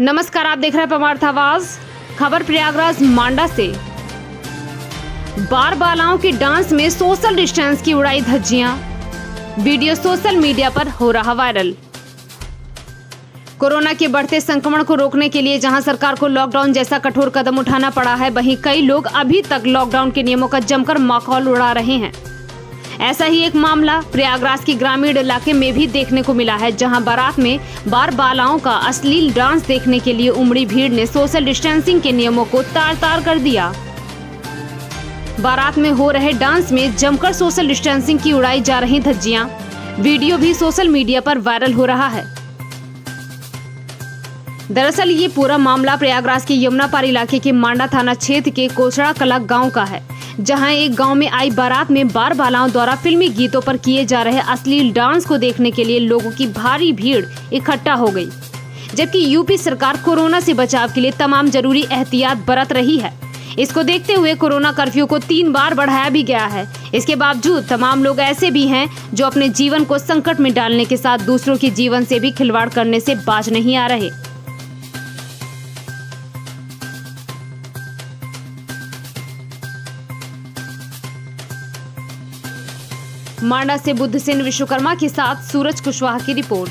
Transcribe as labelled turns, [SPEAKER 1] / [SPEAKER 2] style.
[SPEAKER 1] नमस्कार, आप देख रहे हैं परमार्थ आवाज़। खबर प्रयागराज मांडा से। बार बालाओं के डांस में सोशल डिस्टेंस की उड़ाई धज्जियाँ। वीडियो सोशल मीडिया पर हो रहा वायरल। कोरोना के बढ़ते संक्रमण को रोकने के लिए जहाँ सरकार को लॉकडाउन जैसा कठोर कदम उठाना पड़ा है, वहीं कई लोग अभी तक लॉकडाउन के नियमों का जमकर माहौल उड़ा रहे हैं। ऐसा ही एक मामला प्रयागराज के ग्रामीण इलाके में भी देखने को मिला है, जहाँ बारात में बार बालाओं का अश्लील डांस देखने के लिए उमड़ी भीड़ ने सोशल डिस्टेंसिंग के नियमों को तार तार कर दिया। बारात में हो रहे डांस में जमकर सोशल डिस्टेंसिंग की उड़ाई जा रही धज्जियाँ। वीडियो भी सोशल मीडिया पर वायरल हो रहा है। दरअसल ये पूरा मामला प्रयागराज के यमुना पार इलाके के मांडा थाना क्षेत्र के कोचड़ा कला गाँव का है। जहाँ एक गाँव में आई बारात में बार बालाओं द्वारा फिल्मी गीतों पर किए जा रहे अश्लील डांस को देखने के लिए लोगों की भारी भीड़ इकट्ठा हो गई। जबकि यूपी सरकार कोरोना से बचाव के लिए तमाम ज़रूरी एहतियात बरत रही है। इसको देखते हुए कोरोना कर्फ्यू को तीन बार बढ़ाया भी गया है। इसके बावजूद तमाम लोग ऐसे भी हैं जो अपने जीवन को संकट में डालने के साथ दूसरों के जीवन से भी खिलवाड़ करने से बाज नहीं आ रहे। मांडा से बुद्धसेन विश्वकर्मा के साथ सूरज कुशवाहा की रिपोर्ट।